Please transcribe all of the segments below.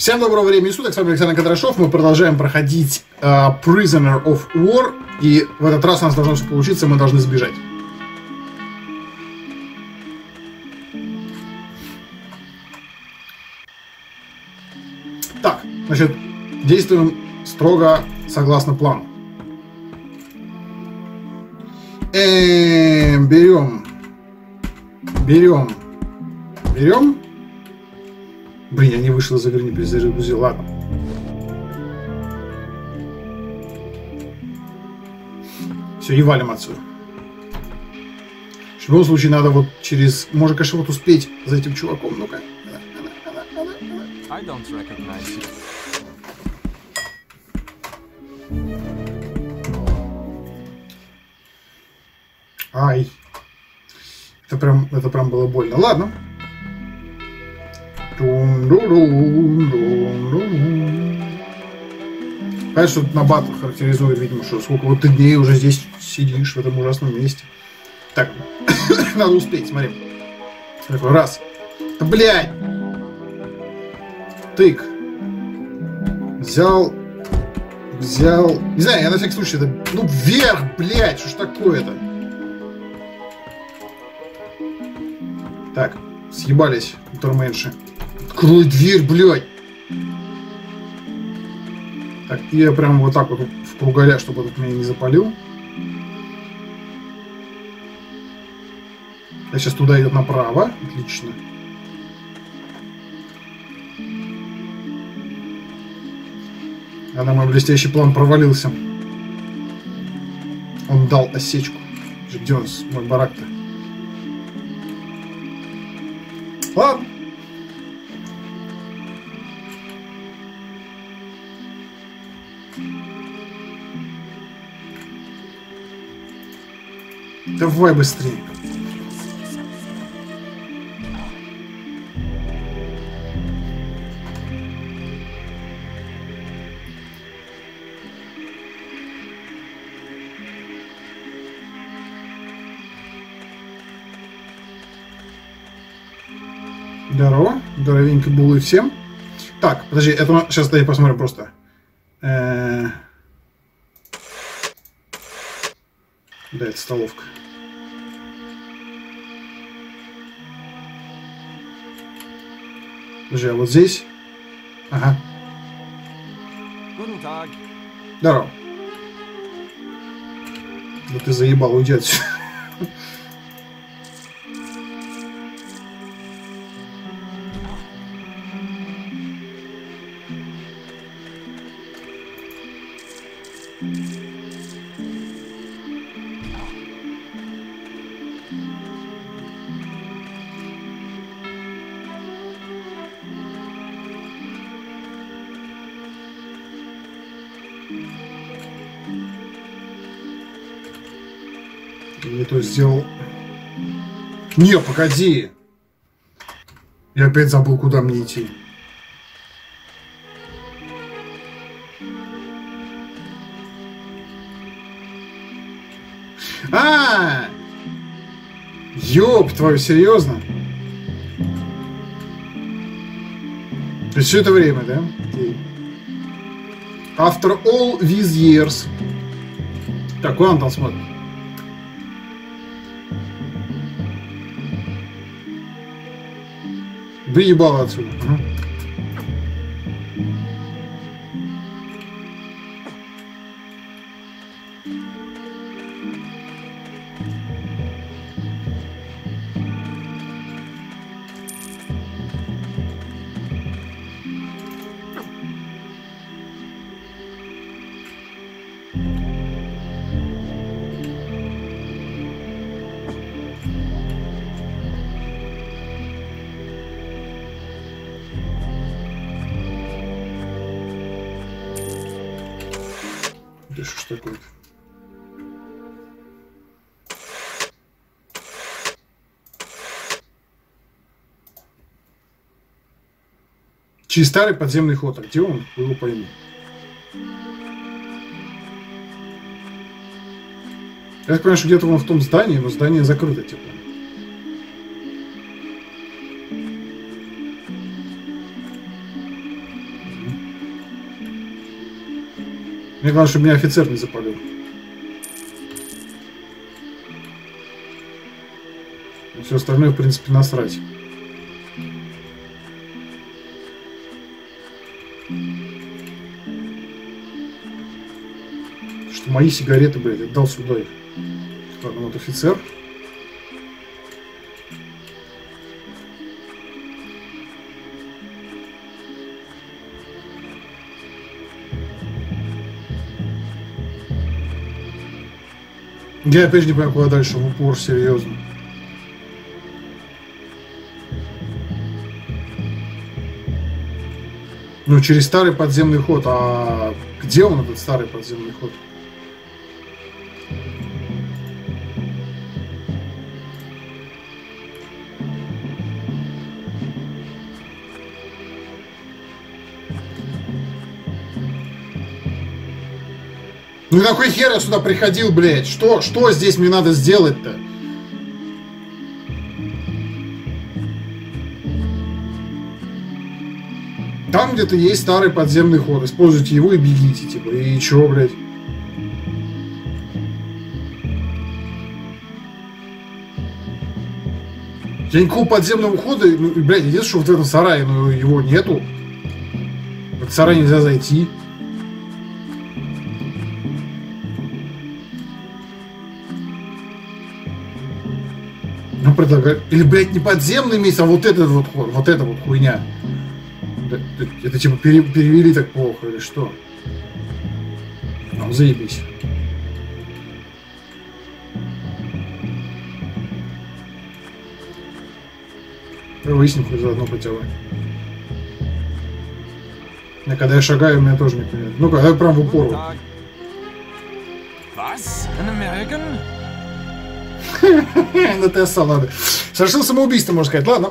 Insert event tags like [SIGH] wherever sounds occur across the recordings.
Всем доброго времени суток, с вами Александр Кадрашов. Мы продолжаем проходить uh, Prisoner of War. И в этот раз у нас должно все получиться, мы должны сбежать. Так, значит, действуем строго согласно плану. Эм, берем, берем, берем Блин, я не вышел из игры, не перезагрузил. Ладно. Все, и валим отсюда. В любом случае надо вот через... Может, конечно, вот успеть за этим чуваком. Ну-ка. Ай. Это прям, это прям было больно. Ладно. Понятно, что на батл характеризует, видимо, что сколько вот ты дней уже здесь сидишь в этом ужасном месте. Так, [COUGHS] надо успеть, смотри. Раз. Да, блядь! Тык. Взял. Взял. Не знаю, я на всякий случай это. Ну, вверх, блядь, что ж такое-то? Так, съебались, контрменши. Открой дверь, блядь! Так, я прям вот так вот в кругаля, чтобы этот меня не запалил. Я сейчас туда идет направо. Отлично. А на мой блестящий план провалился. Он дал осечку. Где он, мой барак-то? Давай быстрее. Здорово. Здоровенько было и всем. Так, подожди, это сейчас давай посмотрим просто. Э -э да, это столовка. Подожди, а вот здесь? Ага. Здорово. Да ты заебал, уйди отсюда. Сделал. Не, погоди. Я опять забыл, куда мне идти. А! Ёб твою, серьезно? То есть все это время, да? After all these years. Так, куда он там смотрит? Выебало отсюда. Угу. Ж такое-то? Через старый подземный ход. А где он? Его пойми. Я так понимаю, что где-то он в том здании, но здание закрыто, типа. Мне главное, чтобы меня офицер не запалил. Все остальное, в принципе, насрать. Что мои сигареты, блядь, отдал сюда их. Ладно, вот офицер. Я опять не понимаю, куда дальше, в упор, серьезно. Ну, через старый подземный ход. А где он, этот старый подземный ход? Ну и на кой хер я сюда приходил, блядь? Что, что здесь мне надо сделать-то? Там где-то есть старый подземный ход. Используйте его и бегите, типа. И чё, блядь? Я никакого подземного хода, ну, блядь, единственное, что вот в этом сарае, но его нету. В этот сарай нельзя зайти. Ну, предлагаю. Или, блядь, не подземный месяц, а вот этот вот вот эта вот хуйня. Это, это, это типа пере, перевели так плохо или что? Ну, заебись. Выясним хоть заодно хотя бы. А когда я шагаю, меня тоже не понимает. Ну, когда прям в упор. Was? An American? На Тесса, ладно. Совершил самоубийство, можно сказать. Ладно.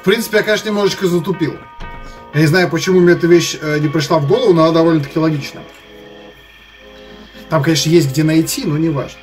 В принципе, я, конечно, немножечко затупил. Я не знаю, почему мне эта вещь э, не пришла в голову, но она довольно-таки логична. Там, конечно, есть где найти, но не важно.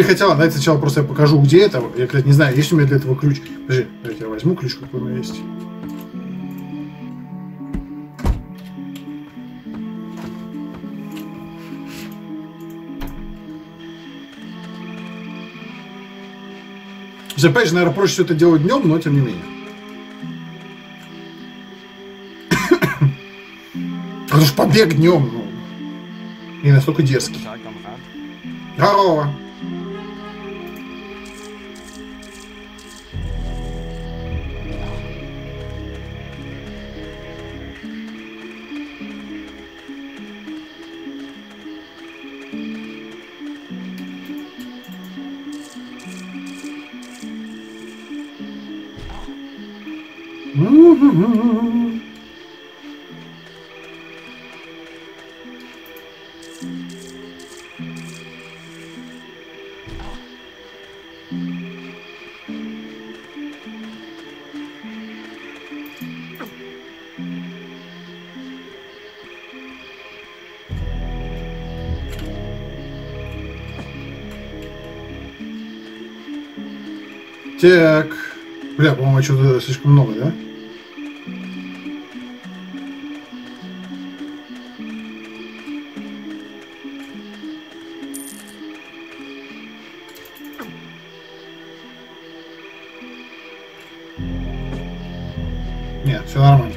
Или хотя давайте сначала просто я покажу, где это. Я, кстати, не знаю, есть у меня для этого ключ. Подожди, давайте я возьму ключ, какой у меня есть. Опять же, наверное, проще все это делать днем, но тем не менее. [COUGHS] Потому что побег днем, ну, не настолько дерзкий. Здорово. Так. Бля, по-моему, что-то слишком много, да? Нет, все нормально.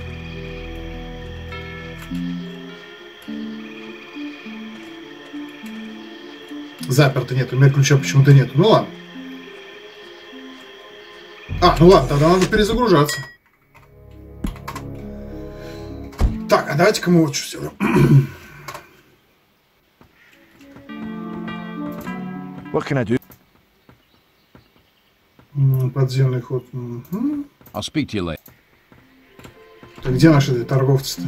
Заперто нет, у меня ключа почему-то нет. Ну ладно. Ну ладно, тогда надо перезагружаться. Так, а давайте-ка мы вот что сделаем. What can I do? Подземный ход. Мгм. I'll speak to you later. Так где наши торговцы-то?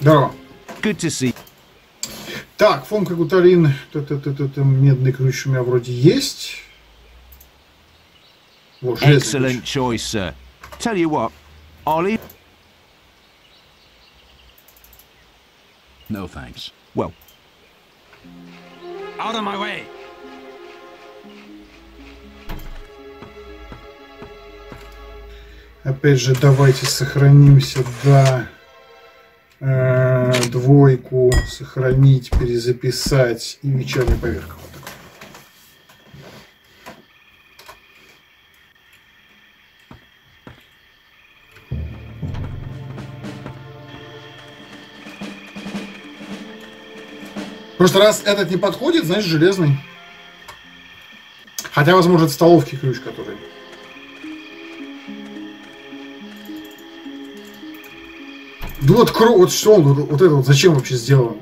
Здорово. Good to see. Так, Фомка Гуталин, медный ключ у меня вроде есть. Вот, Excellent choice, sir. Tell you what, leave. No thanks. Well. Out of my way! Опять же, давайте сохранимся до э, двойку, сохранить, перезаписать и вечерняя поверка. Вот так. Просто раз этот не подходит, значит железный. Хотя, возможно, это столовки ключ, который. Да вот, кро... вот что он, вот это вот зачем вообще сделано?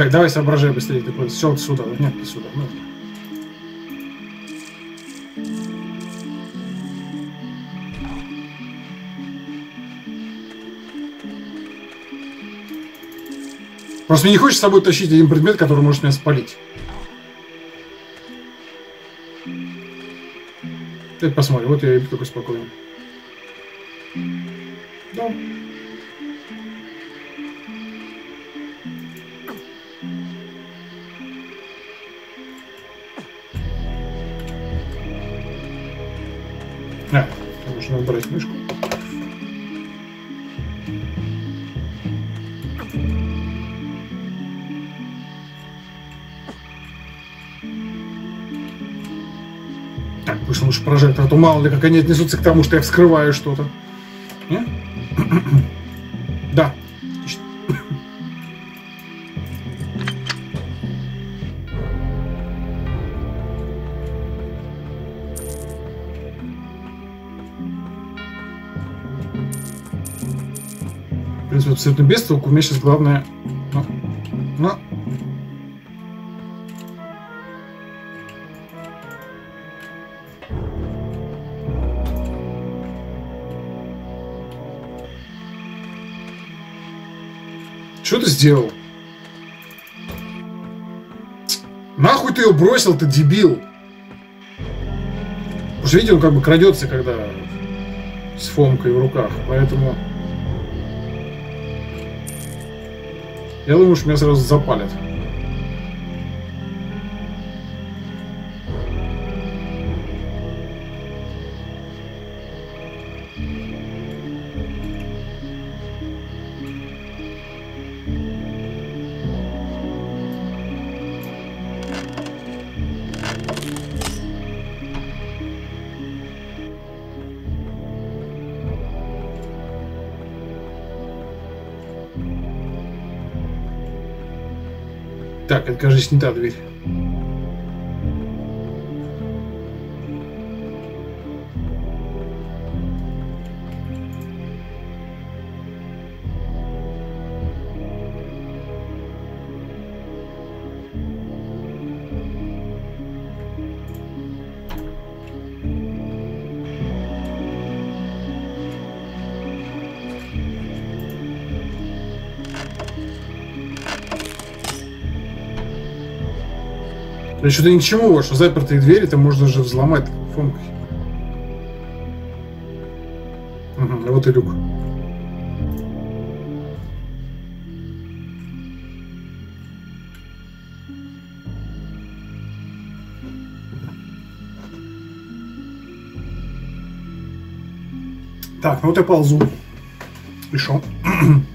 Так, давай соображай быстрее. Такой, все сюда. Нет, не сюда. Ну. Просто мне не хочется с собой тащить один предмет, который может меня спалить. Давайте посмотрим. Вот я и такой спокойный. То мало ли как они отнесутся к тому, что я вскрываю что-то. Да. В принципе, абсолютно без толку. У меня сейчас главное... Ну, ну. Что ты сделал? Нахуй ты ее бросил, ты дебил? Уже видел, как бы крадется, когда с Фомкой в руках, поэтому... Я думаю, что меня сразу запалят. Так, это, кажется, не та дверь. Да что-то ни к чему, что запертые двери то можно же взломать фомкой. Угу, а вот и люк. Так, ну вот я ползу. И шо? [CLEARS THROAT]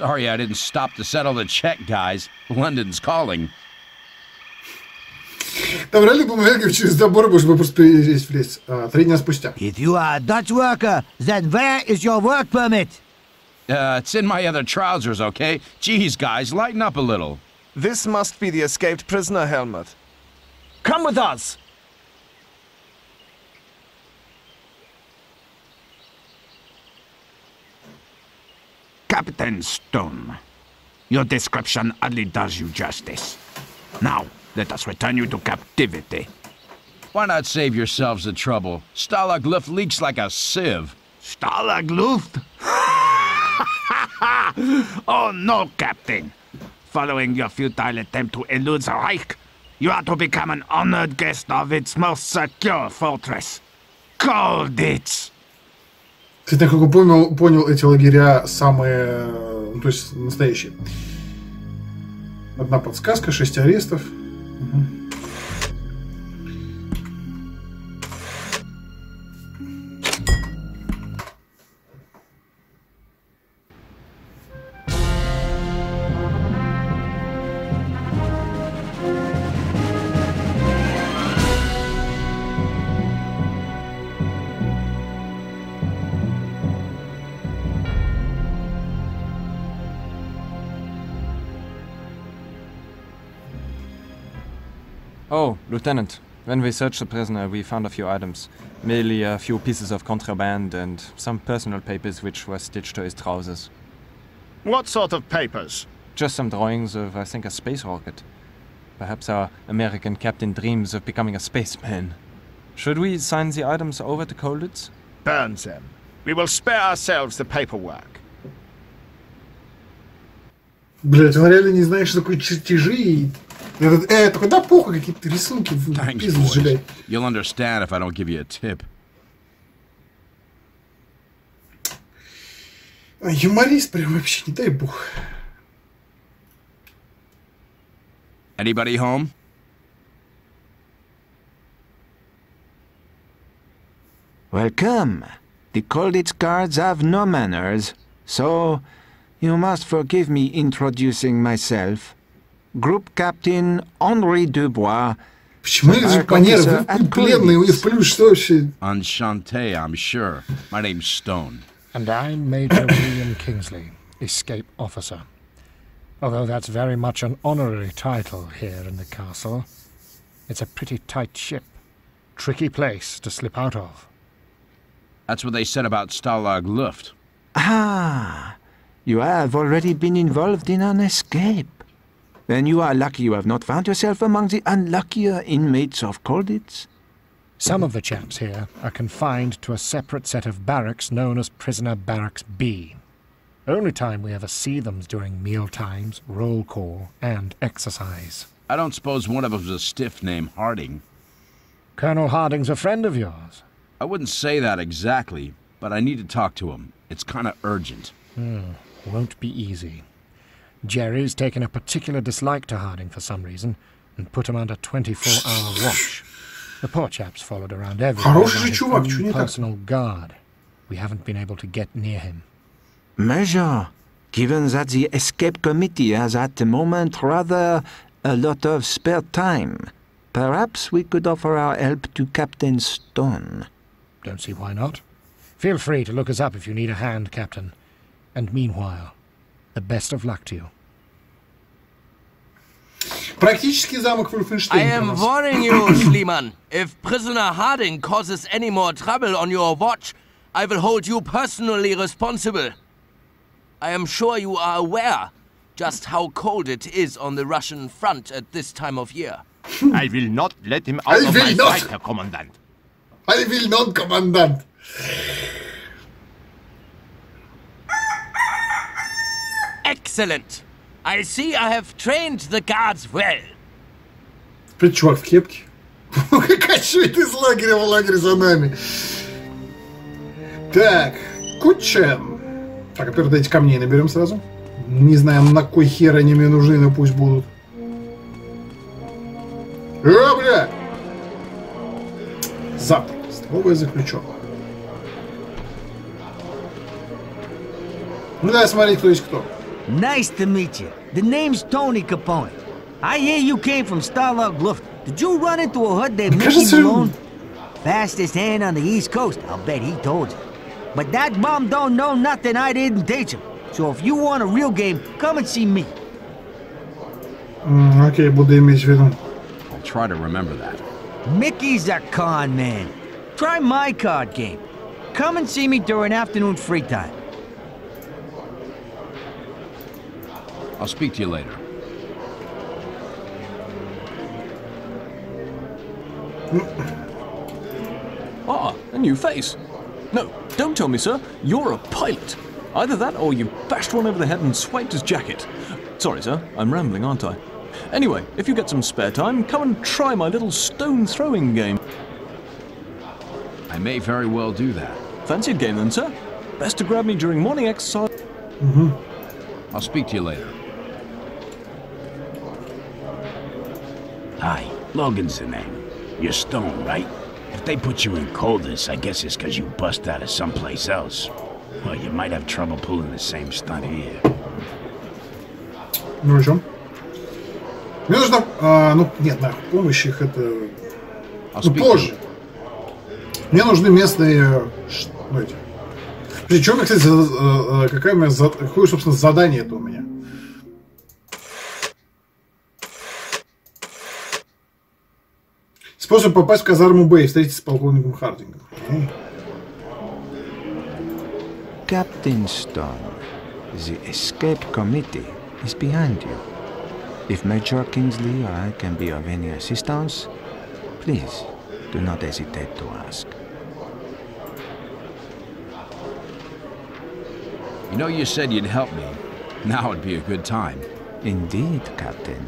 Sorry I didn't stop to settle the check, guys. London's calling. Там реально был момент, через забор будешь бы просто перелезть в лес. А, три дня спустя. If you are a Dutch worker, then where is your work permit? Uh, it's in my other trousers, okay? Geez, guys, lighten up a little. This must be the escaped prisoner, Helmut. Come with us! Captain Stone, your description hardly does you justice. Now, let us return you to captivity. Why not save yourselves the trouble? Stalag Luft leaks like a sieve. Stalag Luft? [LAUGHS] oh no, Captain. Following your futile attempt to elude the Reich, you are to become an honored guest of its most secure fortress, Colditz. Кстати, насколько понял, понял, эти лагеря самые, ну, то есть настоящие. Одна подсказка, шесть арестов. Мгм. Lieutenant. When we searched the prisoner, we found a few items. Merely a few pieces of contraband and some personal papers which were stitched to his trousers. What sort of papers? Just some drawings of, I think, a space rocket. Perhaps our American captain dreams of becoming a spaceman. Should we sign the items over to Colditz? Burn them. We will spare ourselves the paperwork. Блять, он реально не знает, что такое чертежи. и Этот, э, такой, да похуй, какие-то рисунки в Thanks, пизду boys. сжигай. You'll understand if I don't give you a tip. А, Юморист прям вообще, не дай бог. Anybody home? Welcome. The Colditz guards have no manners, so you must forgive me introducing myself. Group Captain Henri Dubois. Почему они же по нервам? Вы пленные, у них плюс, что вообще? Enchanté, I'm sure. My name's Stone. And I'm Major William Kingsley, escape officer. Although that's very much an honorary title here in the castle. It's a pretty tight ship. Tricky place to slip out of. That's what they said about Stalag Luft. Ah, you have already been involved in an escape. Then you are lucky you have not found yourself among the unluckier inmates of Colditz. Some of the chaps here are confined to a separate set of barracks known as Prisoner Barracks B. Only time we ever see them's during meal times, roll call, and exercise. I don't suppose one of them's a stiff named Harding. Colonel Harding's a friend of yours. I wouldn't say that exactly, but I need to talk to him. It's kind of urgent. Hmm, won't be easy. Jerry's taken a particular dislike to Harding for some reason and put him under 24-hour watch. The poor chap's followed around everywhere his personal guard. We haven't been able to get near him. Major, given that the escape committee has at the moment rather a lot of spare time, perhaps we could offer our help to Captain Stone. Don't see why not. Feel free to look us up if you need a hand, Captain. And meanwhile, the best of luck to you. Практически замок I Вольфенштейн. am warning you, [CLEARS THROAT] Schliemann. If prisoner Harding causes any more trouble on your watch, I will hold you personally responsible. I am sure you are aware just how cold it is on the Russian front at this time of year. I will not let him out I of will my not. sight, Herr Kommandant. I will not, командант. Excellent. I see I have trained the guards well. Опять чувак в кепке. [LAUGHS] Качает из лагеря в лагерь за нами. Так, Кучен. Так, а теперь дайте камней наберем сразу. Не знаем, на кой хер они мне нужны, но пусть будут. А, бля! Завтрак. Столовая заключенных. Ну да, смотри, кто есть кто. Nice to meet you. The name's Tony Capone. I hear you came from Starlog Bluff. Did you run into a hood that Mickey Malone? Fastest hand on the East Coast, I'll bet he told you. But that bum don't know nothing I didn't teach him. So if you want a real game, come and see me. Mm, okay, budem mieć wiedzą. I'll try to remember that. Mickey's a con man. Try my card game. Come and see me during afternoon free time. I'll speak to you later. [CLEARS THROAT] Ah, a new face. No, don't tell me, sir. You're a pilot. Either that or you bashed one over the head and swiped his jacket. Sorry, sir. I'm rambling, aren't I? Anyway, if you get some spare time, come and try my little stone throwing game. I may very well do that. Fancy a game then, sir? Best to grab me during morning exercise. Mm-hmm. I'll speak to you later. Hi, Logan's the name. You're Stone, right? If they put you in Coldus, I guess it's because you bust out of someplace else. Well, you might have trouble pulling the same stunt here. Ну и чё? Мне нужна... а, ну, нет, нахуй, помощь их это... Ну, позже. Мне нужны местные... ш- Ну, эти... Причем, кстати, за- э, э, какая за- Какое, собственно, задание это у меня? Способ попасть в казарму Бэй, встретиться с полковником Хардингом. Окей. Captain Stone, the escape committee is behind you. If Major Kingsley or I can be of any assistance, please do not hesitate to ask. You know you said you'd help me. Now would be a good time. Indeed, Captain.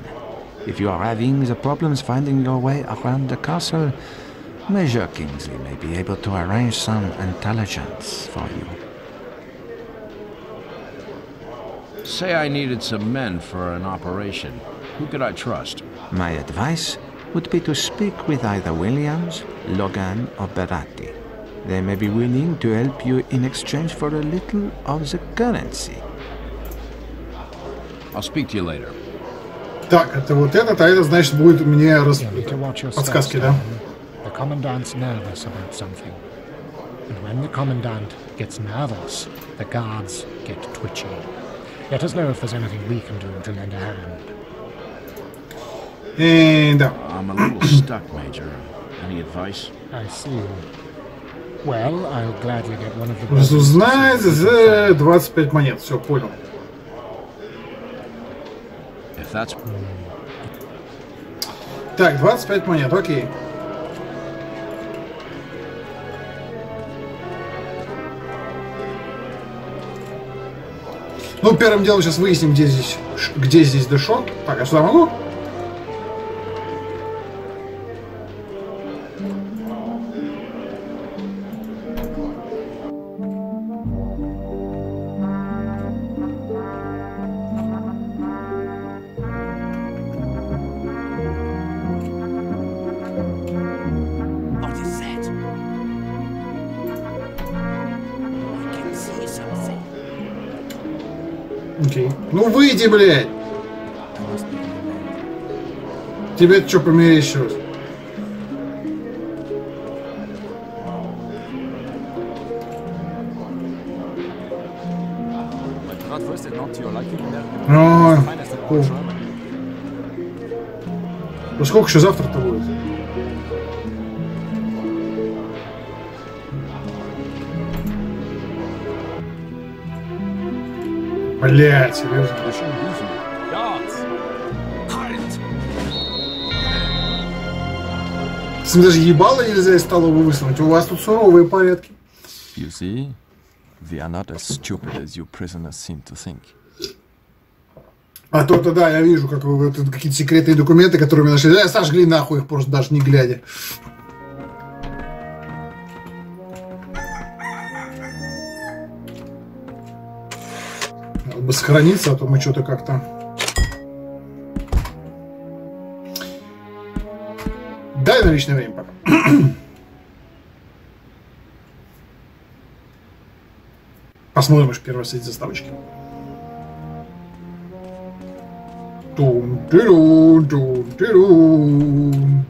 If you are having the problems finding your way around the castle, Major Kingsley may be able to arrange some intelligence for you. Say I needed some men for an operation. Who could I trust? My advice would be to speak with either Williams, Logan, or Beratti. They may be willing to help you in exchange for a little of the currency. I'll speak to you later. Так, это вот этот, а это, значит, будет мне your подсказки, да? The Commandant's nervous about something. And when the Commandant gets nervous, the guards get twitchy. Let us know if there's anything we can do to lend a hand. И, да. I'm a little stuck, Major. Any advice? I see. Well, I'll gladly get one of the... Разузнать за 25 монет. Все, понял. That's Так, 25 монет, окей. Ну, первым делом сейчас выясним, где здесь, где здесь Дэшот. Так, я сюда могу? Выйди, блядь! Тебе что померещилось? Ой, фу. Ну сколько еще завтра-то будет? Блять, серьезно. С ним даже ебало нельзя из столовой высунуть. У вас тут суровые порядки. You see, we are not as stupid as you prisoners seem to think. А то-то да, я вижу, как вы тут какие-то секретные документы, которые мы нашли. Да, сожгли нахуй их просто даже не глядя. Надо бы сохраниться, а то мы что-то как-то... отдыхаю на личное время пока. Посмотрим, что первый раз эти заставочки. Дун-дун-дун-дун.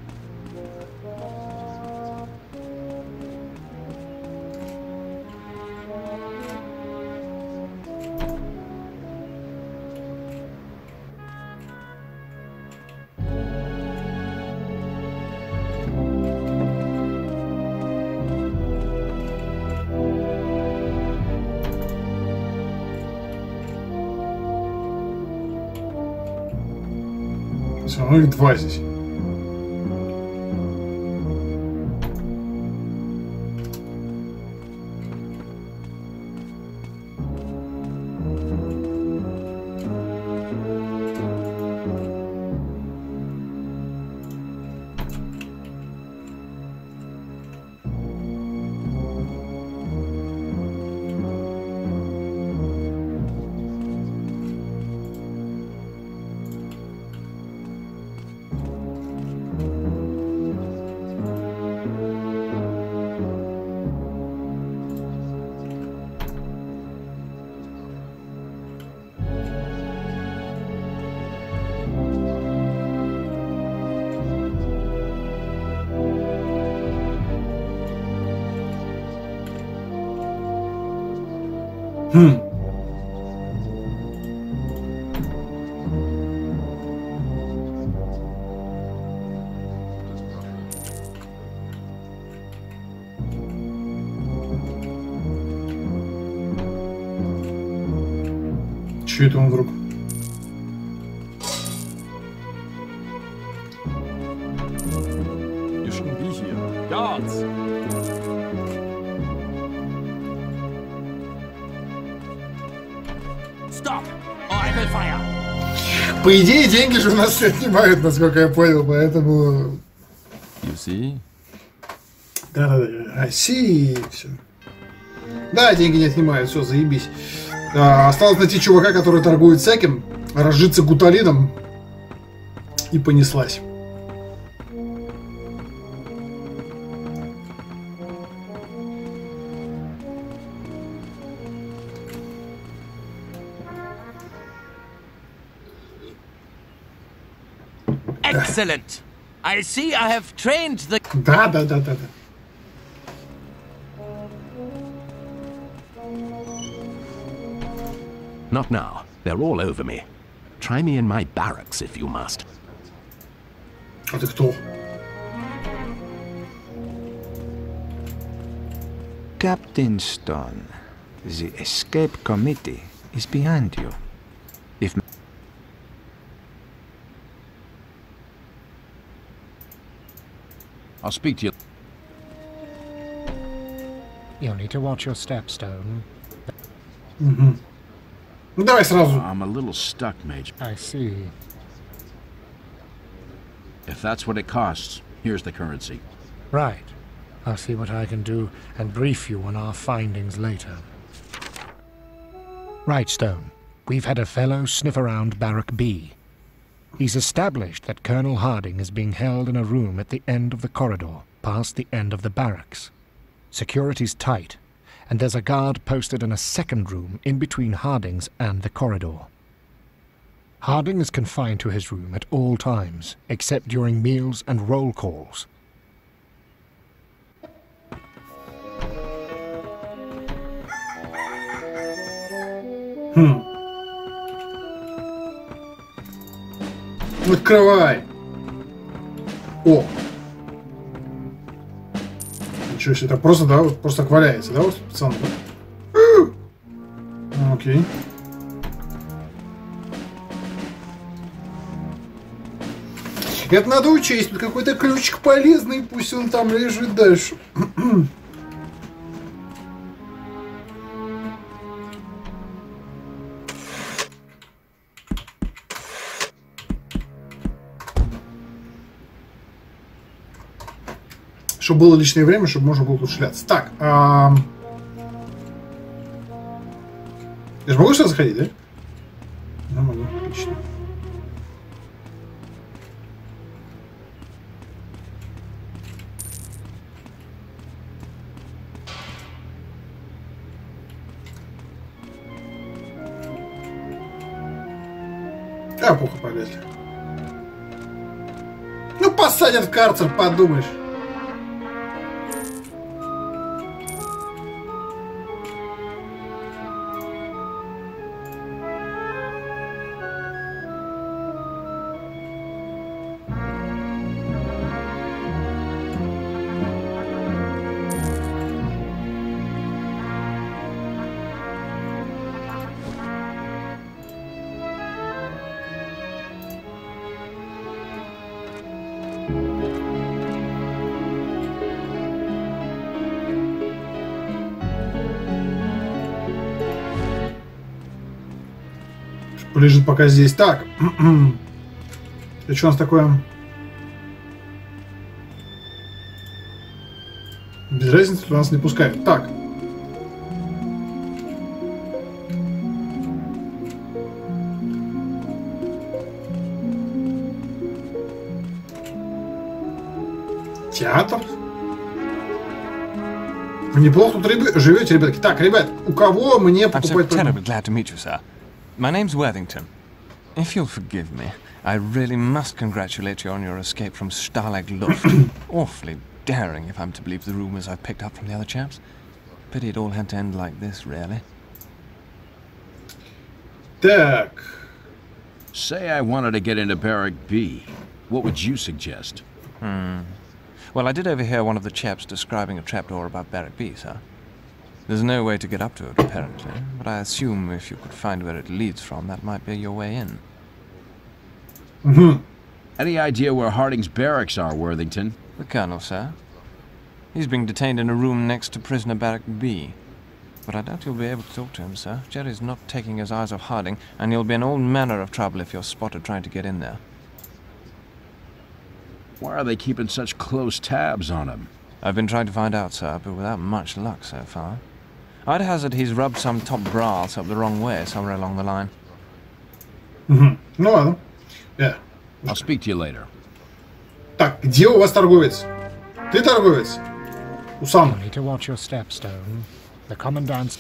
vozes. Че это он вдруг? I fire. По идее, деньги же у нас все отнимают, насколько я понял, поэтому... You see? Да-да-да, России, все. Да, деньги не отнимают, все, заебись. А, осталось найти чувака, который торгует всяким, разжиться гуталином и понеслась. Excellent. I see I have trained the... Да, да, да, да, да. Not now. They're all over me. Try me in my barracks if you must. Captain Stone, the escape committee is behind you. If I'll speak to you. You'll need to watch your step, Stone. Mm-hmm. Ну давай сразу. I'm a little stuck, Major. I see. If that's what it costs, here's the currency. Right. I'll see what I can do and brief you on our findings later. Right, Stone. We've had a fellow sniff around Barrack B. He's established that Colonel Harding is being held in a room at the end of the corridor, past the end of the barracks. Security's tight, and there's a guard posted in a second room in between Harding's and the corridor. Harding is confined to his room at all times, except during meals and roll calls. Хм. Ну, Открывай. О. Ничего себе, это просто, да, вот просто так валяется, да, вот, пацан? [GASPS] Ну, Окей. Это надо учесть. Тут какой-то ключик полезный, пусть он там лежит дальше. Чтобы было лишнее время, чтобы можно было тут. Так, ам, я же могу сюда заходить, да? Да, могу, отлично. А, плохо полезли. Ну, посадят в карцер, подумаешь. Полежит пока здесь. Так. [CLEARS THROAT] И что у нас такое? Без разницы, нас не пускают. Так. Театр. Вы неплохо тут реб- живете, ребятки. Так, ребят, у кого мне I'm so покупать... terribly glad to meet you, sir. My name's Worthington. If you'll forgive me, I really must congratulate you on your escape from Stalag Luft. [COUGHS] Awfully daring, if I'm to believe the rumours I've picked up from the other chaps. Pity it all had to end like this, really. Dirk. Say I wanted to get into Barrack B. What would you suggest? Hmm. Well, I did overhear one of the chaps describing a trapdoor about Barrack B, sir. There's no way to get up to it, apparently, but I assume if you could find where it leads from, that might be your way in. Mm-hmm. Any idea where Harding's barracks are, Worthington? The colonel, sir. He's being detained in a room next to prisoner barrack B. But I doubt you'll be able to talk to him, sir. Jerry's not taking his eyes off Harding, and you'll be in all manner of trouble if you're spotted trying to get in there. Why are they keeping such close tabs on him? I've been trying to find out, sir, but without much luck so far. I'd hazard he's rubbed some top brass up the wrong way somewhere along the line. Угу. Ну ладно. Yeah. I'll speak to you later. Так, где у вас торговец? Ты торговец? Усам. You need to watch your step, Stone. The Commandant's...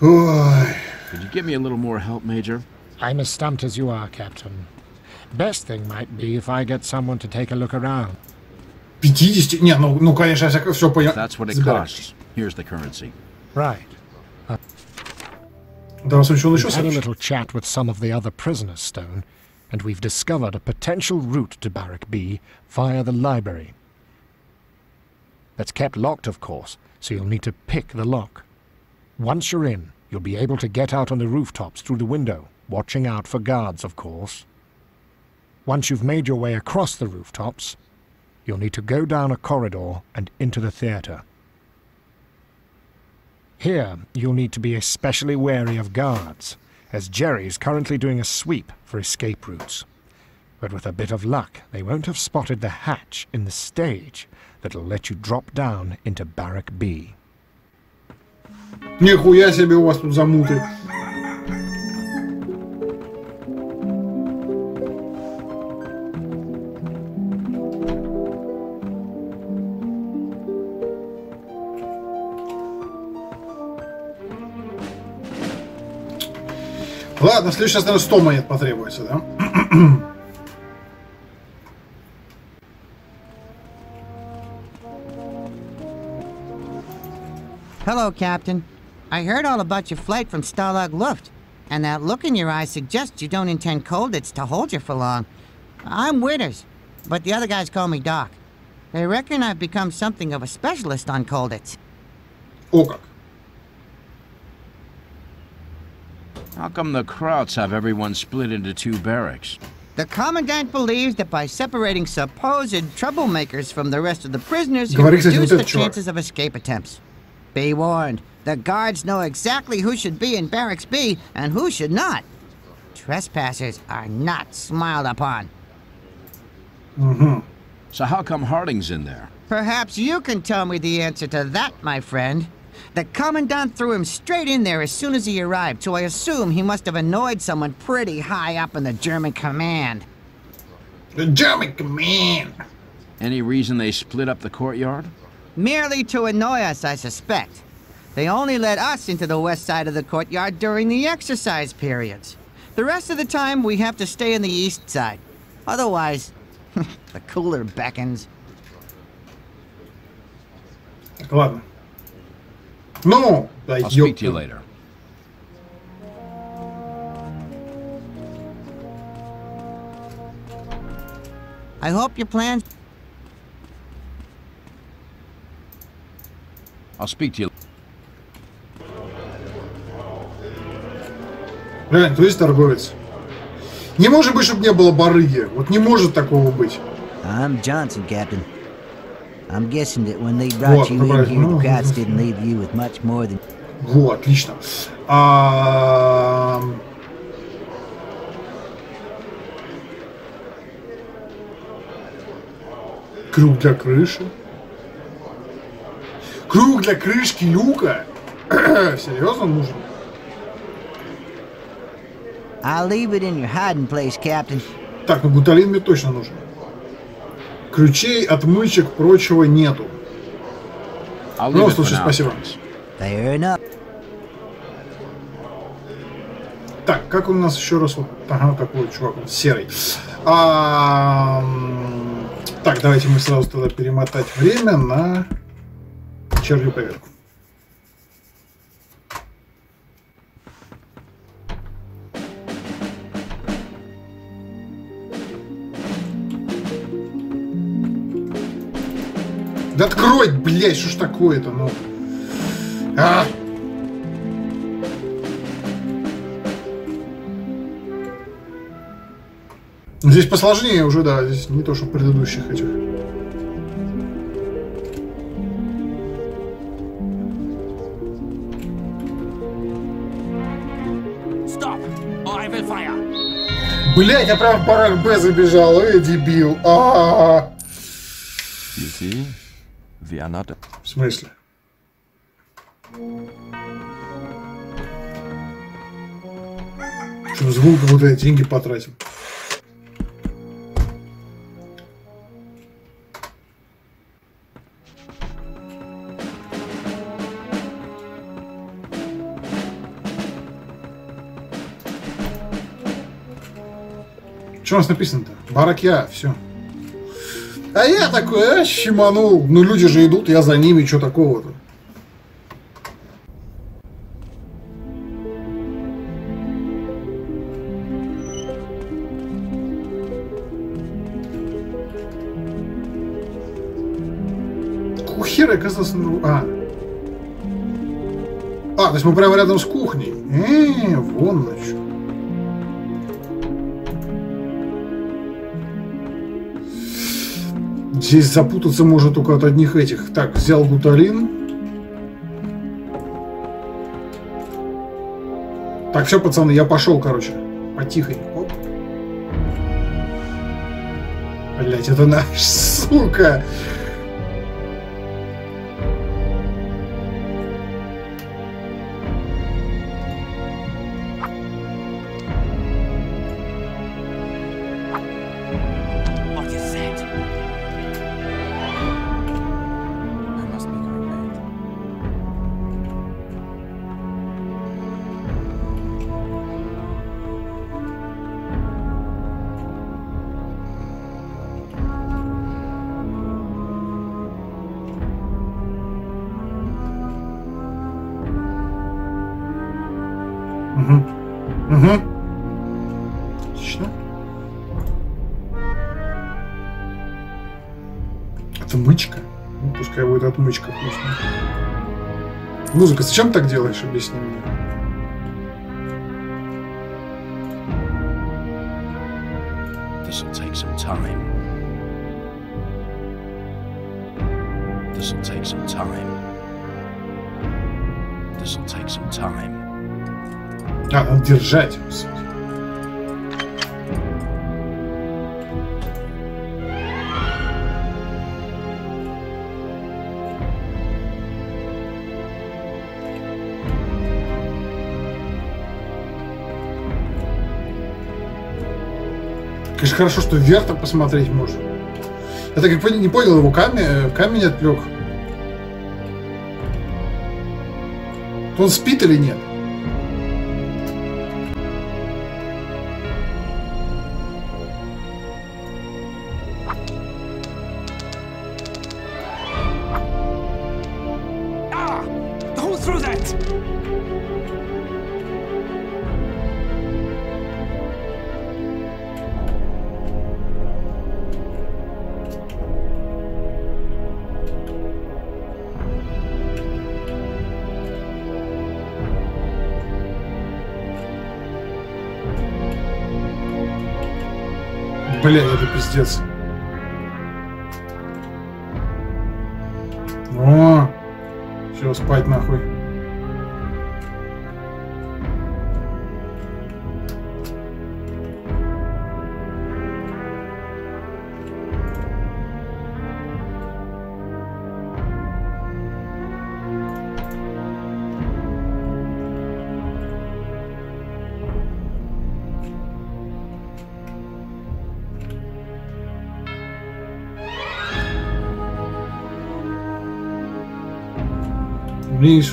Ой. Could you give me a little more help, Major? I'm as stumped as you are, Captain. Best thing might be if I get someone to take a look around. 50? Не, ну, ну конечно, я все понял. That's what it Забирай. costs. Here's the currency. Right. Uh, we've had a little chat with some of the other prisoners, Stone, and we've discovered a potential route to Barrack B via the library. That's kept locked, of course, so you'll need to pick the lock. Once you're in, you'll be able to get out on the rooftops through the window, watching out for guards, of course. Once you've made your way across the rooftops, you'll need to go down a corridor and into the theatre. Here, you'll need to be especially wary of guards, as Jerry's currently doing a sweep for escape routes. But with a bit of luck, they won't have spotted the hatch in the stage that'll let you drop down into Barrack B. Нихуя себе у вас тут замуты. Ладно, в следующий раз, наверное, 100 монет потребуется, да? Hello, Captain. I heard all about your flight from Stalag Luft, and that look in your eyes suggests you don't intend Colditz to hold you for long. I'm Withers, but the other guys call me Doc. They reckon I've become something of a specialist on Colditz. О How come the Krauts have everyone split into two barracks? The Commandant believes that by separating supposed troublemakers from the rest of the prisoners, he reduces the chances of escape attempts. Be warned, the guards know exactly who should be in Barracks B and who should not. Trespassers are not smiled upon. Mm-hmm. So how come Harding's in there? Perhaps you can tell me the answer to that, my friend. The Commandant threw him straight in there as soon as he arrived, so I assume he must have annoyed someone pretty high up in the German command. The German command. Any reason they split up the courtyard? Merely to annoy us, I suspect. They only let us into the west side of the courtyard during the exercise periods. The rest of the time, we have to stay on the east side. Otherwise, [LAUGHS] the cooler beckons. Так, ладно. Ну, да, I'll speak to you later. I hope your plans. I'll speak to you. Реально, то есть торговец. Не может быть, чтобы не было барыги. Вот не может такого быть. I'm Johnson, Captain. I'm guessing that when they brought Вот, you ну, in here, Ну, the Krauts ну, didn't leave you with much more than Во, отлично. А, Круг для крыши. Круг для крышки люка. Серьезно нужен? I'll leave it in your hiding place, Captain. Так, ну гуталин мне точно нужен. Ключей, отмычек, прочего нету. I'll Ну, слушай, спасибо. Так, как он у нас еще раз? Вот, ага, такой чувак, он серый. А, так, давайте мы сразу тогда перемотать время на вечернюю поверку. Блядь, что ж такое-то, ну. А! Здесь посложнее уже, да, здесь не то, что предыдущих этих. Блять, я прям в барак Б забежал, эй, дебил. А-а-а. You see, we are not. Смысле? Что, звук, как будто деньги потратил. Что у нас написано-то? Барак я, все. А я такой, а, щеманул. Ну люди же идут, я за ними, что такого-то? Какого хера оказался на... А. А, то есть мы прямо рядом с кухней. Э, вон на что. Здесь запутаться может только от одних этих. Так, взял гуталин. Так, все, пацаны, я пошел, короче. Потихоньку. Оп. Блять, это наш, [LAUGHS] сука. Отмычка вкусная. Музыка, зачем так делаешь? Объясни мне. This'll take some time. This'll take some time. This'll take some time. А, держать. Конечно, хорошо, что вверх так посмотреть можно. Я так и не понял, его камень, камень отвлек. Он спит или нет? Бля, это пиздец.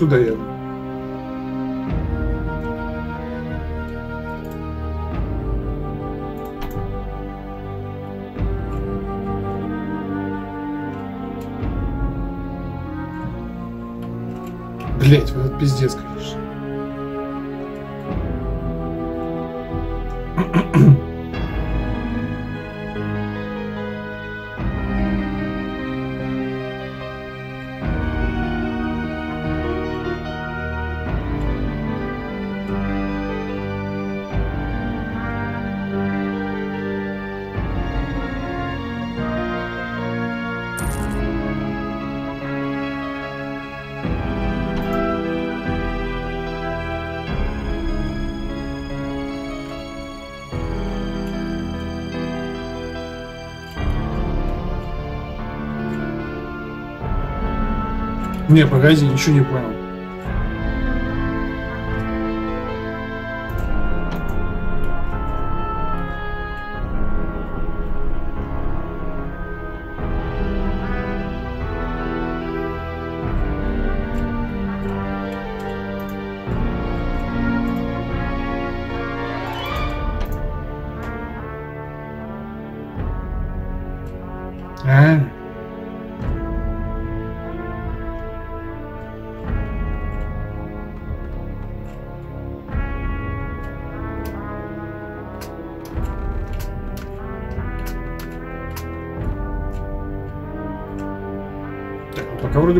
Еду. Блять, вот это пиздец, конечно. Не, погоди, ничего не понял.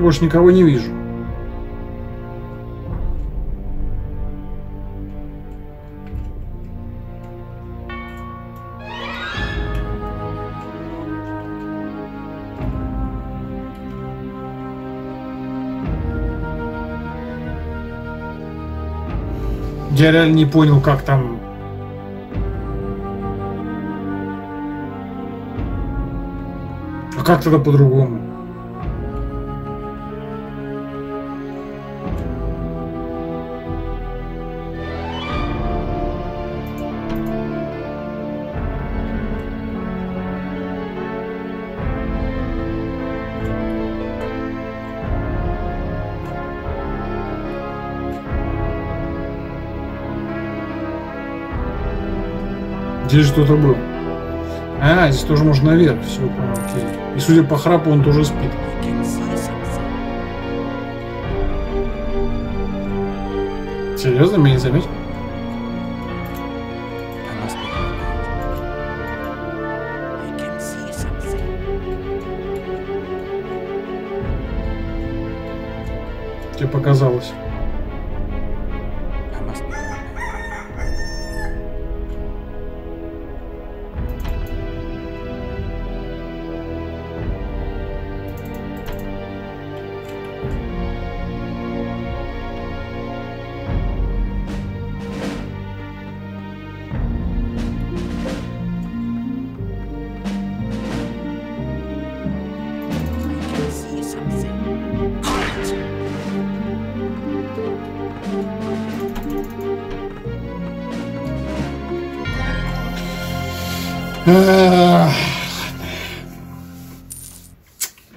Вроде больше никого не вижу. Я реально не понял, как там... А как тогда по-другому? Здесь же кто-то был. А, здесь тоже можно наверх. Все, окей. И судя по храпу, он тоже спит. Серьезно, меня не заметил? Тебе показалось.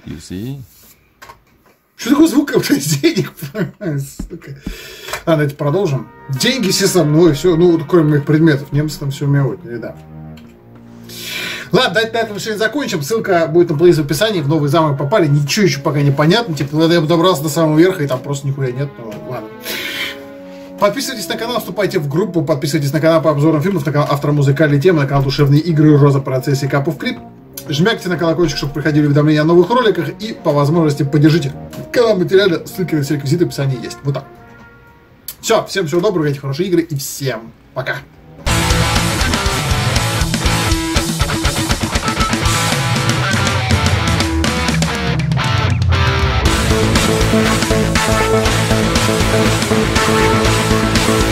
You see? Что такое звук денег? Сука. А, давайте продолжим. Деньги все со мной, все, ну, вот кроме моих предметов. Немцы там все умеют, или да. Ладно, давайте на этом сегодня закончим. Ссылка будет на плейлист в описании. В новый замок попали. Ничего еще пока не понятно. Типа, я добрался до самого верха, и там просто нихуя нет. Ну, ладно. Подписывайтесь на канал, вступайте в группу, подписывайтесь на канал по обзорам фильмов, на канал автора музыкальной темы, на канал Душевные игры, Роза процессии Капов Клип. Жмякайте на колокольчик, чтобы приходили уведомления о новых роликах и по возможности поддержите канал материале. Ссылки на все реквизиты в описании есть. Вот так. Все, всем всего доброго, эти хорошие игры и всем пока.